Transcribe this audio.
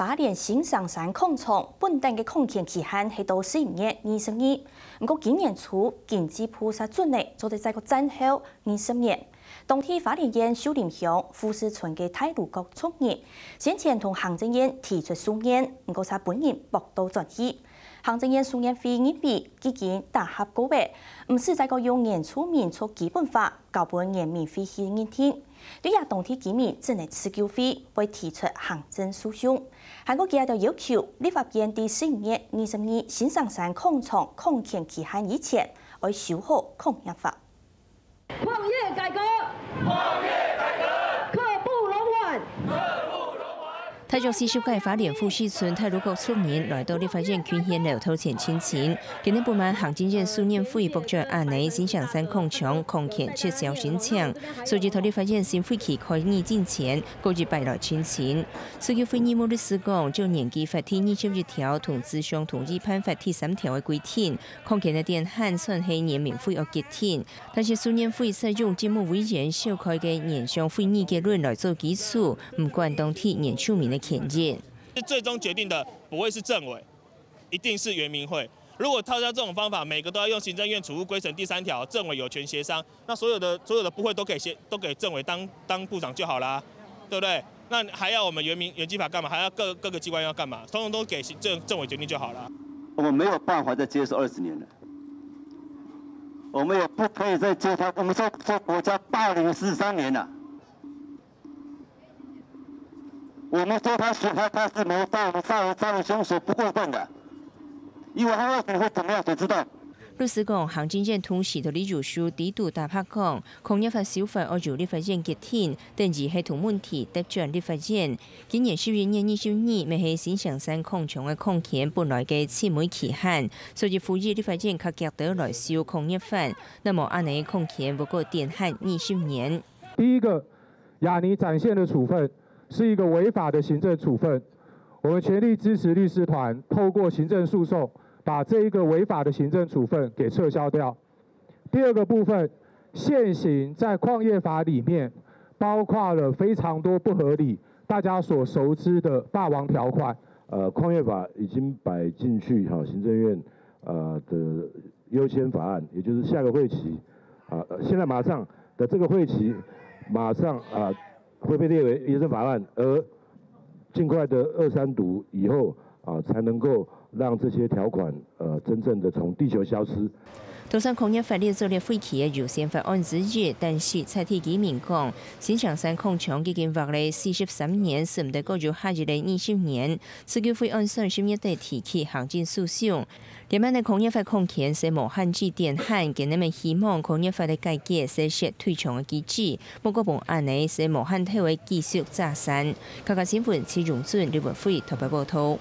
法莲新上山空场本等嘅空闲期限系到四月二十二，不过今年初禁止菩萨准呢，做得在个战后二十年。当天法莲院修林乡富士村嘅太鲁阁创业，先前同行政院提出书面，不过他本人驳到转移。行政院诉愿费一笔基金大合高百，唔是在个用年初民出基本法，搞本人民费去一天。对亚当天居民只能持救费，会提出行政诉讼。韩国今日就要求立法院第四月二十二新上山矿场矿权期限以前，要修好矿业法。矿业改革。刻不容缓。台中市修改法连富士村泰鲁阁村民来到立法院捐献了头前亲情，今日不满行政院书念费部长阿内新上山空墙空权撤销申请，所以头立法院新会期开议之前，各自拜来亲情。所以会议末日时讲，就年纪法第二十一条同自相同意判法第三条的规定，空权的电焊算系年免费而结天，但是书念费使用节目委员召开的年上会议结论来做基础，唔管当天年出名的。前进，最终决定的不会是政委，一定是原民会。如果套下这种方法，每个都要用行政院储物规程第三条，政委有权协商，那所有的所有的部会都可以协都给政委当当部长就好啦，对不对？那还要我们原民原基法干嘛？还要各各个机关要干嘛？通通都给行政政委决定就好了。我们没有办法再接受二十年了，我们也不可以再接他。我们说说国家霸凌十三年了。我们说他是他他是谋杀，杀人杀人凶手不过分的，因为他二十会怎么样？谁知道？律师讲，行政院通时的李主书低度大拍讲，抗一法小法而就立法院决定，等于系统问题得转立法院。今年十月二十二，未系新上山矿场的矿权本来嘅次枚期限，所以呼吁立法院较夹得来修抗一法。那么安尼矿权不过电焊二十年。第一个，亚尼展现的处分。是一个违法的行政处分，我们全力支持律师团透过行政诉讼，把这一个违法的行政处分给撤销掉。第二个部分，现行在矿业法里面，包括了非常多不合理，大家所熟知的霸王条款。呃，矿业法已经摆进去，哈，行政院呃的优先法案，也就是下个会期，啊，现在马上的这个会期，马上啊。会被列为民生法案，而尽快的二三读以后啊，才能够让这些条款呃真正的从地球消失。多山矿业法列作列废弃的优先法案之一，但是蔡天基民讲，新上山矿场已经挖了四十三年，是唔得过入下一个二十年，此举会按三十年代提起行政诉讼。另外，的矿业法空权是无限制电焊，给你们希望矿业法的改革设设退场的机制，不过本案呢是无限退为继续炸山。看看新闻，齐荣俊、李文辉特别报道。